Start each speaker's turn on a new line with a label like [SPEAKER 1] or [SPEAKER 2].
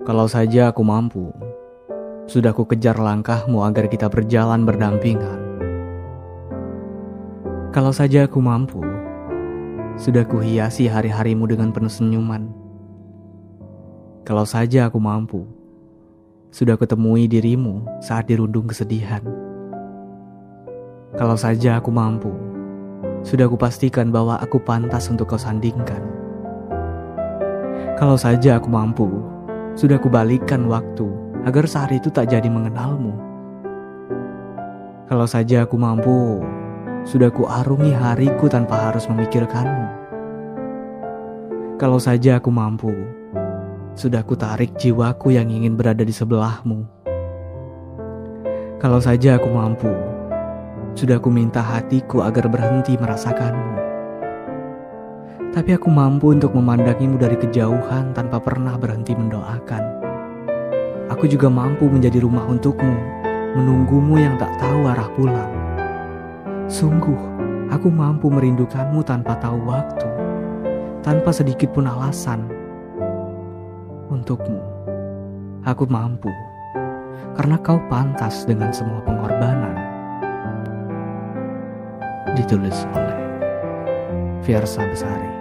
[SPEAKER 1] Kalau saja aku mampu, sudah ku kejar langkahmu agar kita berjalan berdampingan. Kalau saja aku mampu, sudah ku hiasi hari-harimu dengan penuh senyuman. Kalau saja aku mampu, sudah kutemui dirimu saat dirundung kesedihan. Kalau saja aku mampu, sudah kupastikan bahwa aku pantas untuk kau sandingkan. Kalau saja aku mampu, sudah kubalikkan waktu agar saat itu tak jadi mengenalmu. Kalau saja aku mampu, sudah kuarungi hariku tanpa harus memikirkanmu. Kalau saja aku mampu, sudah kutarik jiwaku yang ingin berada di sebelahmu. Kalau saja aku mampu, sudah ku minta hatiku agar berhenti merasakanmu. Tapi aku mampu untuk memandangimu dari kejauhan tanpa pernah berhenti mendoakan. Aku juga mampu menjadi rumah untukmu, menunggumu yang tak tahu arah pulang. Sungguh, aku mampu merindukanmu tanpa tahu waktu, tanpa sedikit pun alasan. Untukmu, aku mampu, karena kau pantas dengan semua pengorbanan ditulis oleh Fiersa Besari.